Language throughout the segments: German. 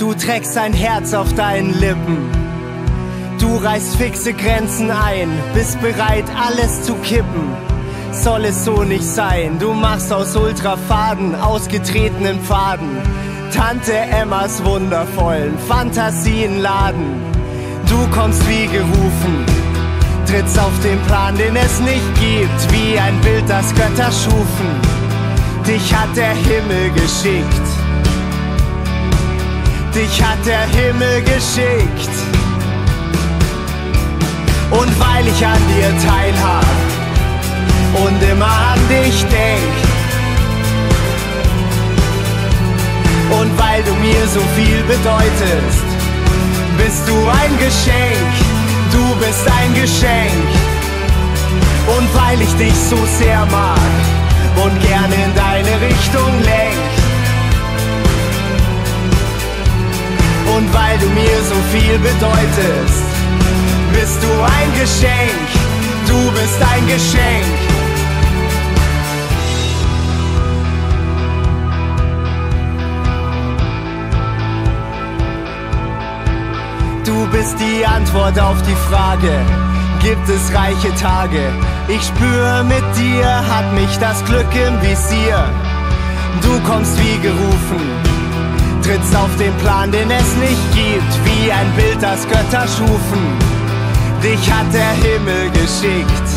Du trägst ein Herz auf deinen Lippen. Du reißt fixe Grenzen ein, bist bereit, alles zu kippen. Soll es so nicht sein, du machst aus Ultrafaden ausgetretenen Pfaden. Tante Emmas wundervollen Fantasien laden. Du kommst wie gerufen, trittst auf den Plan, den es nicht gibt, wie ein Bild, das Götter schufen. Dich hat der Himmel geschickt. Dich hat der Himmel geschickt. Und weil ich an dir teilhab und immer an dich denk. Und weil du mir so viel bedeutest, bist du ein Geschenk, du bist ein Geschenk. Und weil ich dich so sehr mag und gerne in deine Richtung lenk. Und weil du mir so viel bedeutest, bist du ein Geschenk, du bist ein Geschenk. Du bist die Antwort auf die Frage, gibt es reiche Tage? Ich spüre, mit dir hat mich das Glück im Visier. Du kommst wie gerufen, trittst auf den Plan, den es nicht gibt, wie ein Bild, das Götter schufen. Dich hat der Himmel geschickt.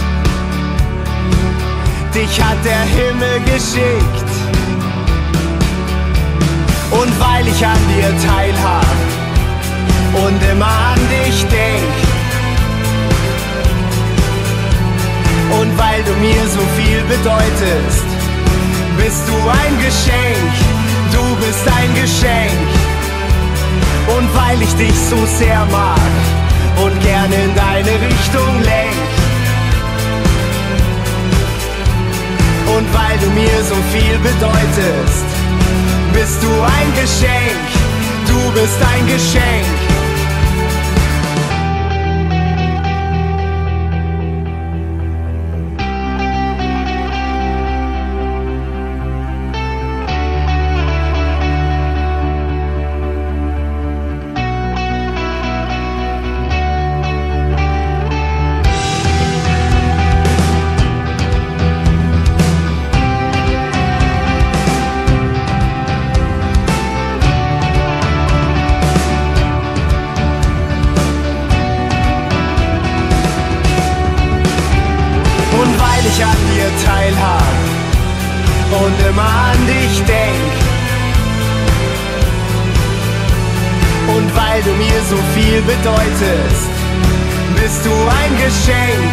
Dich hat der Himmel geschickt. Und weil ich an dir teilhab und immer an dich denk. Und weil du mir so viel bedeutest, bist du ein Geschenk, du bist ein Geschenk. Und weil ich dich so sehr mag und gerne in deine Richtung lenk. Und weil du mir so viel bedeutest, bist du ein Geschenk, du bist ein Geschenk. Und immer an dich denk. Und weil du mir so viel bedeutest, bist du ein Geschenk,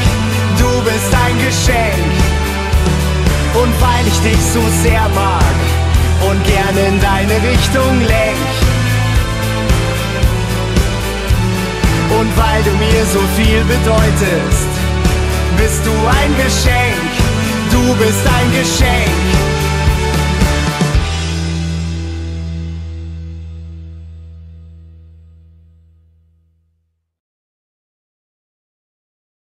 du bist ein Geschenk. Und weil ich dich so sehr mag und gerne in deine Richtung lenk. Und weil du mir so viel bedeutest, bist du ein Geschenk, du bist ein Geschenk.